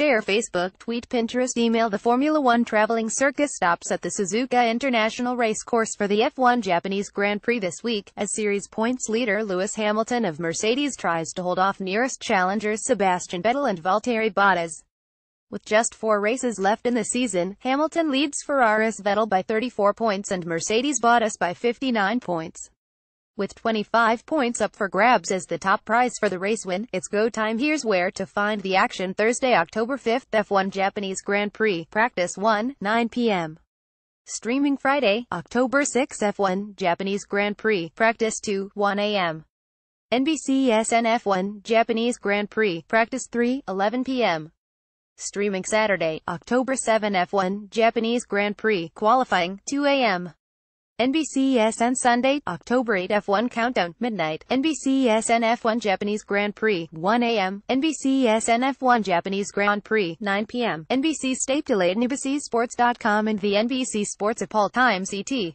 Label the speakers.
Speaker 1: share Facebook, tweet Pinterest, email the Formula One traveling circus stops at the Suzuka International Racecourse for the F1 Japanese Grand Prix this week, as series points leader Lewis Hamilton of Mercedes tries to hold off nearest challengers Sebastian Vettel and Valtteri Bottas. With just four races left in the season, Hamilton leads Ferraris Vettel by 34 points and Mercedes Bottas by 59 points. With 25 points up for grabs as the top prize for the race win, it's go time. Here's where to find the action. Thursday, October 5th, F1 Japanese Grand Prix, Practice 1, 9 p.m. Streaming Friday, October 6 F1 Japanese Grand Prix, Practice 2, 1 a.m. NBCSN F1 Japanese Grand Prix, Practice 3, 11 p.m. Streaming Saturday, October 7 F1 Japanese Grand Prix, Qualifying, 2 a.m. NBCSN Sunday, October 8 F1 Countdown, midnight, NBCSN F1 Japanese Grand Prix, 1 a.m., NBCSN F1 Japanese Grand Prix, 9 p.m., NBC Stay Delayed NBCSports.com and the NBC Sports at all times ET.